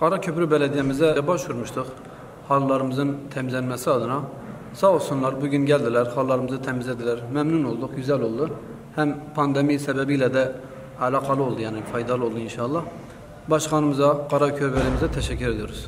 Karaköprü Belediye'mize başvurmuştuk. Hallarımızın temizlenmesi adına. Sağ olsunlar bugün geldiler, hallarımızı temizlediler. Memnun olduk, güzel oldu. Hem pandemi sebebiyle de alakalı oldu yani faydalı oldu inşallah. Başkanımıza, Karaköy Belediye'mize teşekkür ediyoruz.